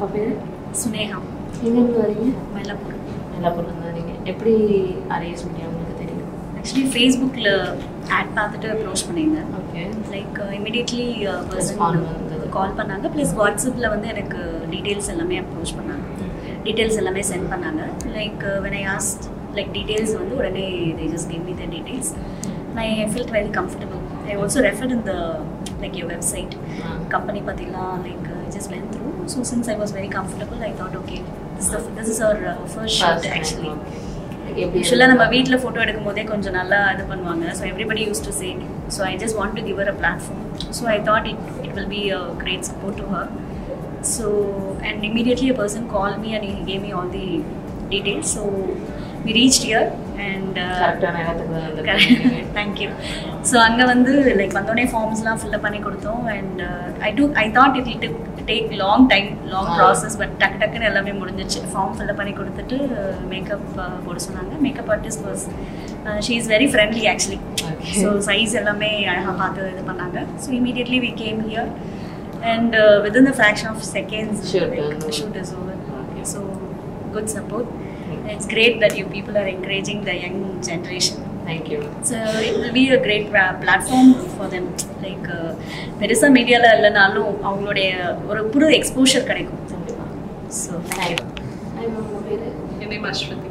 பேர்? சுனேகா. எங்கேருந்து வரீங்க? மயிலாப்பூர். மயிலாப்பூர்லேருந்து வரீங்க. எப்படி அரேஞ்ச் பண்ணி உங்களுக்கு தெரியும்? ஆக்சுவலி ஃபேஸ்புக்கில் ஆட் பார்த்துட்டு அப்ரோச் பண்ணியிருந்தேன். Okay like immediately. கால் பண்ணாங்க. ப்ளஸ் வாட்ஸ்அப்பில் வந்து எனக்கு டீட்டெயில்ஸ் எல்லாமே அப்ரோச் பண்ணாங்க. டீட்டெயில்ஸ் எல்லாமே சென்ட் பண்ணாங்க. Like when I asked like details வந்து உடனே they just give me the details நான் I felt very comfortable I also referred in the like you website company பற்றிலாம் like just went through so since I was very comfortable I thought okay this this is our first shot actually யூஸ்வலாக நம்ம வீட்டில் photo எடுக்கும் போதே கொஞ்சம் நல்லா இது பண்ணுவாங்க. So everybody use to say so I just want to give a platform so I thought it it will be a great support to her so and immediately a person call me and he came me all the details so we reach here and thank you so அங்கே வந்து like வந்தோடனே ஃபார்ம்ஸ்லாம் fill up பண்ணி கொடுத்தோம். And I too I thought it it take long time long. Process but டக்கு டக்குன்னு எல்லாமே முடிஞ்சிச்சு. ஃபார்ம் ஃபில்அப் பண்ணி கொடுத்துட்டு மேக்கப் போட சொன்னாங்க. Makeup artist was she is very friendly actually. So size எல்லாமே அழகாக பார்த்து இது பண்ணாங்க. So immediately we came here and within the fraction of seconds shoot is over. So good support it's great that you people are encouraging the young generation thank you So it will be a great pra- platform for them. Like பெருசாக மீடியாவில் இல்லைனாலும் அவங்களுடைய ஒரு புது exposure கிடைக்கும். கண்டிப்பாக so thank you உங்கள் பேர்? என் நேம் அஸ்வதி.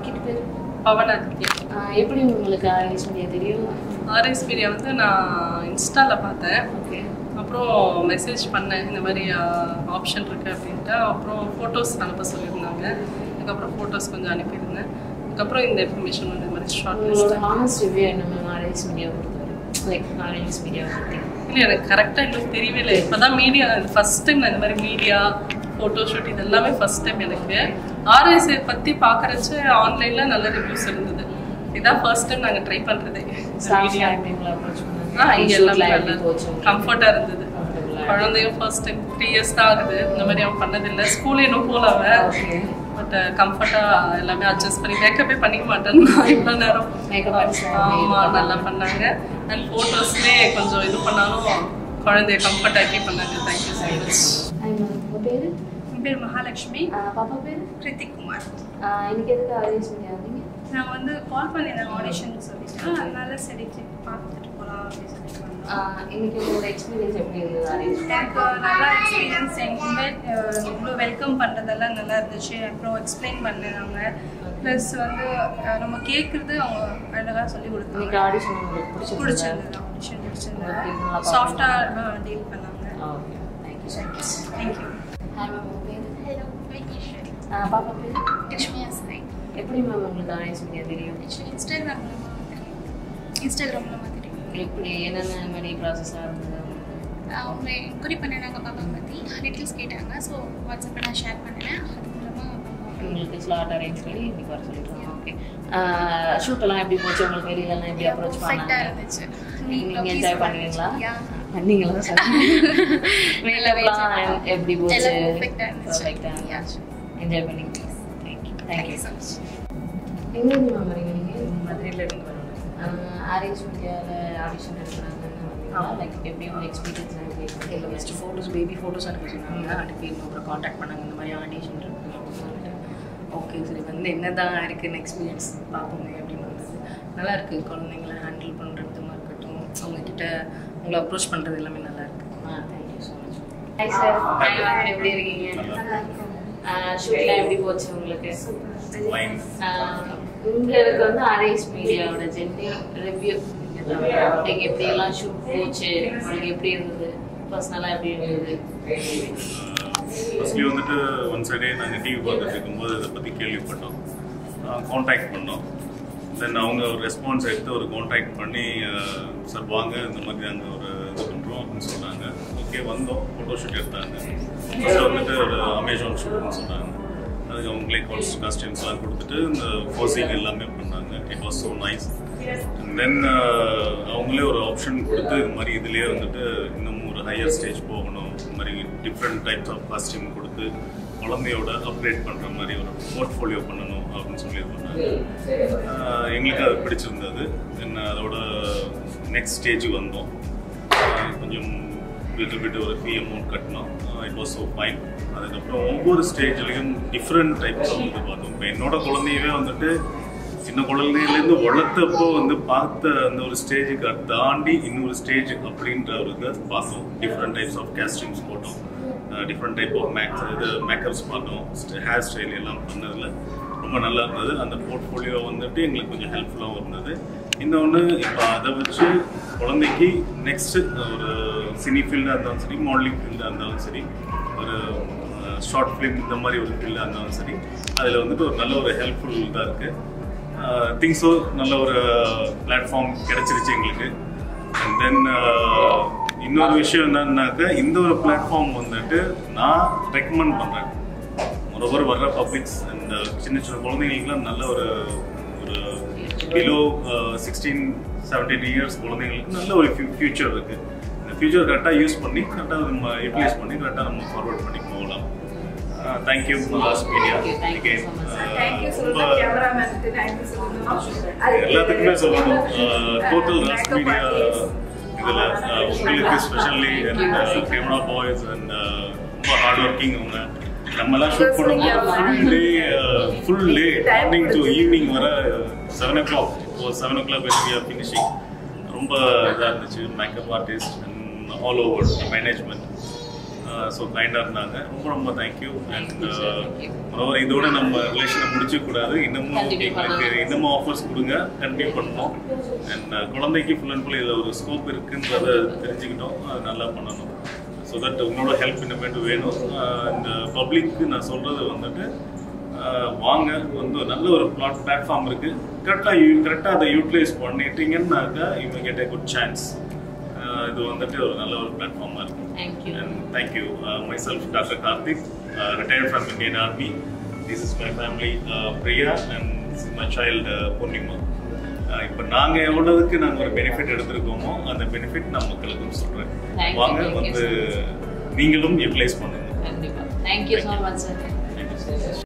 கிட்ட பேர்? பவனாதித்யா எப்படி உங்களுக்கு அரேஞ்ச் பண்ணி தெரியும்? ஆர்எஸ் மீடியா வந்து நான் இன்ஸ்டாவில் பார்த்தேன். ஓகே. அப்புறம் மெசேஜ் பண்ணேன். இந்த மாதிரி ஆப்ஷன் இருக்குது அப்படின்ட்டு. அப்புறம் ஃபோட்டோஸ் அனுப்ப சொல்லியிருந்தாங்க. அதுக்கப்புறம் ஃபோட்டோஸ் கொஞ்சம் அனுப்பியிருந்தேன். அதுக்கப்புறம் இந்த இன்ஃபர்மேஷன் வந்து மாதிரி ஷார்ட் லிஸ்ட் ஹானஸ்ட் ரிவ்யூ என்ன ma'am arrange media like arrange media இல்லை எனக்கு கரெக்டாக எங்களுக்கு தெரியவே இல்லை. இப்போ தான் மீடியா ஃபஸ்ட் டைம் இந்த மாதிரி மீடியா ஃபோட்டோ ஷூட் இது எல்லாமே ஃபஸ்ட் டைம் எனக்கு ஆர்எஸ்ஐ பற்றி பார்க்குறச்ச ஆன்லைனில் நல்ல ரிவ்யூஸ் இருந்தது. இதான் ஃபர்ஸ்ட் டைம் நாங்கள் ட்ரை பண்ணுறதே ஆ இங்கே எல்லாமே நல்லா கம்ஃபர்ட்டாக இருந்தது? குழந்தையும் ஃபர்ஸ்ட் டைம் த்ரீ இயர்ஸ் தான் ஆகுது. இந்த மாதிரி அவன் பண்ணதில்லை. ஸ்கூல் இன்னும் போகல அவன். கம்ஃபர்ட்டாக எல்லாமே அட்ஜஸ்ட் பண்ணி மேக்கப்பே பண்ணிக்க மாட்டேன் நான் இவ்வளோ நேரம் ஆமாம் நல்லா பண்ணாங்க. அண்ட் ஃபோட்டோஸ்மே கொஞ்சம் இது பண்ணாலும் குழந்தைய கம்ஃபர்ட் ஆக்கி பண்ணாங்க. தேங்க்யூ ஸோ மச் பேர்? என் பேர் மகாலட்சுமி. பாப்பா பேர்? கிருத்திக் குமார். இன்னைக்கு எதுக்கு அரேஞ்ச் பண்ணி நான் வந்து கால் பண்ணியிருந்தேன் ஆடிஷன் சொல்லிட்டு அதனால சரி பார்த்துட்டு போகலாம் அப்படின்னு. ஆஹ் இன்னைக்கு உங்களோட எக்ஸ்பீரியன்ஸ் எப்படி இருந்தது? அரேஞ்ச் எனக்கு நல்லா எக்ஸ்பீரியன்ஸ் இவ்வளோ வெல்கம் பண்ணுறதெல்லாம் நல்லா இருந்துச்சு. அப்புறம் எக்ஸ்பிளைன் பண்ணேன் அவங்க. ப்ளஸ் வந்து நம்ம கேட்குறது அவங்க அழகாக சொல்லி கொடுத்தாங்க. ஆடிஷன் பிடிச்சிருந்ததா? ஆடிஷன் பிடிச்சிருந்தது. சாஃப்டாக டீல் பண்ணாங்க. ஓகே தேங்க்யூ தேங்க்யூ பாப்பா பேர்? சாய் எப்படி மேம் உங்களுக்கு பண்ணி தெரியும்? ஆக்சுவலி இன்ஸ்டாகிராம் மூலமாக தெரியும். இன்ஸ்டாகிராம் மூலமாக தெரியும். எப்படி என்னென்ன மாதிரி ப்ராசஸாக இருந்தது? அவங்க என்கொயரி பண்ணினாங்க பாப்பா பற்றி டீட்டெயில்ஸ் கேட்டாங்க. ஸோ வாட்ஸ்அப்பில் நான் ஷேர் பண்ணினேன். அது மூலமாக உங்களுக்கு ஸ்லாட் அரேஞ்ச் பண்ணி இன்னைக்கு வர சொல்லிருக்காங்க ஓகே ஷூட்டெல்லாம் எப்படி போச்சு? உங்களுக்கு வெளியிலலாம் எப்படி அப்ரோச் பண்ணாங்க? இருந்துச்சு. நீங்க என்ஜாய் பண்ணீங்களா Yeah. பண்ணீங்களா? மேக்கப்லாம் எப்படி போச்சு? என்ஜாய் பண்ணீங்க தேங்க்யூ மச் எங்கேருந்து மேம் வரீங்க நீங்கள் மதுரையிலேருந்து வரணும் அரேஞ்ச் மீடியாவில் ஆடிஷன் எடுக்கிறாங்கன்னா லைக் எப்படி உங்கள் எக்ஸ்பீரியன்ஸ் இல்லை எப்படி ஃபஸ்ட்டு ஃபோட்டோஸ் பேபி ஃபோட்டோஸ் அனுப்ப சொன்னாங்க. அனுப்பி அப்புறம் காண்டாக்ட் பண்ணாங்க. இந்த மாதிரி ஆடிஷன் இருக்கு அப்படின்னு சொல்லிட்டு. ஓகே சரி வந்து என்ன தான் இருக்குன்னு எக்ஸ்பீரியன்ஸ் பார்ப்போமே அப்படின்னு வந்தது. நல்லா இருக்கு. குழந்தைங்களை ஹேண்டில் பண்ணுறதுமா இருக்கட்டும். அவங்க கிட்ட உங்களை அப்ரோச் பண்ணுறது எல்லாமே நல்லா இருக்கு. ஆ thank you so much hi sir எப்படி இருக்கீங்க? ஷூட்லாம் எப்படி போச்சு உங்களுக்கு? உங்களுக்கு வந்து அரேஞ்ச் மீடியாவோட ஜென்ரி ரிவ்யூ நீங்க எப்படி எல்லாம் ஷூட் போச்சு? உங்களுக்கு எப்படி இருந்தது? பர்சனலாக எப்படி இருந்தது? ஃபர்ஸ்ட்லி வந்துட்டு ஒன் சைடே நாங்கள் டிவி பார்த்துட்டு இருக்கும்போது இதை பற்றி கேள்விப்பட்டோம். காண்டாக்ட் பண்ணோம். தென் அவங்க ஒரு ரெஸ்பான்ஸ் எடுத்து ஒரு காண்டாக்ட் பண்ணி சார் வாங்க. இந்த மாதிரி நாங்கள் ஒரு வரும் அப்படின்னு சொன்னாங்க. ஓகே வந்தோம். ஃபோட்டோ ஷூட் எடுத்தாங்க. ஃபஸ்ட்டு வந்துட்டு ஒரு அமேசான் ஷூட்னு சொன்னாங்க. அதுக்கு அவங்களே கால்ஸ் காஸ்டியூம்ஸ்லாம் கொடுத்துட்டு இந்த போசிங் எல்லாமே பண்ணாங்க. It was so nice then அவங்களே ஒரு ஆப்ஷன் கொடுத்து இது மாதிரி இதுலேயே வந்துட்டு இன்னமும் ஒரு ஹையர் ஸ்டேஜ் போகணும். இந்த மாதிரி டிஃப்ரெண்ட் டைப்ஸ் ஆஃப் காஸ்டியூம் கொடுத்து குழந்தையோட அப்கிரேட் பண்ணுற மாதிரி ஒரு போர்ட்ஃபோலியோ பண்ணணும் அப்படின்னு சொல்லி பண்ணாங்க uh, எங்களுக்கு அது பிடிச்சிருந்தது. தென் அதோட நெக்ஸ்ட் ஸ்டேஜ் வந்தோம். லிட்டில் பிட் ஒரு ஃபீ அமௌண்ட் கட்டணும் இட் வாஸ் ஸோ ஃபைன் அதுக்கப்புறம் ஒவ்வொரு ஸ்டேஜ்லேயும் டிஃப்ரெண்ட் டைப்ஸ் வந்து பார்த்தோம். இப்போ என்னோட குழந்தையவே வந்துட்டு சின்ன குழந்தையிலேருந்து வளர்த்தப்போ வந்து பார்த்த அந்த ஒரு ஸ்டேஜுக்கு தாண்டி இன்னொரு ஸ்டேஜ் அப்படின்ற ஒரு இதை பார்த்தோம். டிஃப்ரெண்ட் டைப்ஸ் ஆஃப் கேஸ்டிங்ஸ் போட்டோம். டிஃப்ரெண்ட் டைப் ஆஃப் மேக்ஸ் இது மேக்கப்ஸ் பார்த்தோம். ஹேர் ஸ்டைல் எல்லாம் பண்ணதில் ரொம்ப நல்லா இருந்தது. அந்த போர்ட்ஃபோலியோ வந்துட்டு எங்களுக்கு கொஞ்சம் ஹெல்ப்ஃபுல்லாகவும் இருந்தது. இன்னொன்று இப்போ அதை வச்சு குழந்தைக்கு நெக்ஸ்ட் ஒரு சினி ஃபீல்டாக இருந்தாலும் சரி மாடலிங் ஃபீல்டாக இருந்தாலும் சரி ஒரு ஷார்ட் ஃபிலிம் இந்த மாதிரி ஒரு ஃபீல்டாக இருந்தாலும் சரி அதில் வந்துட்டு ஒரு நல்ல ஒரு ஹெல்ப்ஃபுல் இதாக இருக்குது திங்ஸோ நல்ல ஒரு பிளாட்ஃபார்ம் கிடைச்சிருச்சு எங்களுக்கு. அண்ட் தென் இன்னொரு விஷயம் என்னன்னாக்கா இந்த ஒரு பிளாட்ஃபார்ம் வந்துட்டு நான் ரெக்கமெண்ட் பண்ணுறேன் மொரோவர் வர்ற பப்ளிக்ஸ் அந்த சின்ன சின்ன குழந்தைங்களுக்குலாம் நல்ல ஒரு ஒரு பிலோ சிக்ஸ்டீன் செவன்டீன் இயர்ஸ் குழந்தைங்களுக்கு நல்ல ஒரு ஃபியூச்சர் இருக்குது இந்த ஃபியூச்சர் கரெக்டாக யூஸ் பண்ணி கரெக்டாக நம்ம யூட்டிலைஸ் பண்ணி கரெக்டாக நம்ம ஃபார்வர்ட் பண்ணி போகலாம் தேங்க்யூ லாஸ்ட் மீடியா எல்லாத்துக்குமே சொல்லணும் டோட்டல் makeup மீடியா. இதில் உங்களுக்கு specially and camera boys and ரொம்ப ஹார்ட் ஒர்க்கிங் அவங்க நம்மலாம் ஷூட் பண்ணும்போது full day full day morning to evening வர செவன் ஓ கிளாக் இப்போ seven o'clock we are finishing ரொம்ப இதாக இருந்துச்சு. Makeup artist and all over management so கைண்டாக இருந்தாங்க. ரொம்ப ரொம்ப தேங்க்யூ அண்ட் மொரோவர் இதோட நம்ம ரிலேஷனை முடிச்ச கூடாது இன்னமும் எங்களுக்கு. இன்னமும் ஆஃபர்ஸ் கொடுங்க. கண்டினியூ பண்ணணும் அண்ட் குழந்தைக்கு ஃபுல் அண்ட் ஃபுல் இதில் ஒரு ஸ்கோப் இருக்குன்றத தெரிஞ்சுக்கிட்டோம். அது நல்லா பண்ணணும். ஸோ தட் உங்களோட ஹெல்ப் இன்னமேட்டு வேணும் இந்த பப்ளிக்கு நான் சொல்கிறது வந்துட்டு வாங்க வந்து நல்ல ஒரு பிளாட் பிளாட்ஃபார்ம் இருக்குது கரெக்டாக யூ கரெக்டாக அதை utilise பண்ணிட்டீங்கன்னாக்கா you get a good chance இது வந்துட்டு ஒரு நல்ல ஒரு பிளாட்ஃபார்மாக இருக்கும். And thank you. Uh, myself, Dr. Karthik, uh, retired from Indian Army. This is my family, uh, Priya, and இப்போ நாங்க எவ்வளவுக்கு நாங்க ஒரு பெனிஃபிட் எடுத்திருக்கோமோ அந்த பெனிஃபிட் நான் மக்களுக்கும் you, வாங்க வந்து நீங்களும் யூட்டிலைஸ் பண்ணுங்க. Thank you so much sir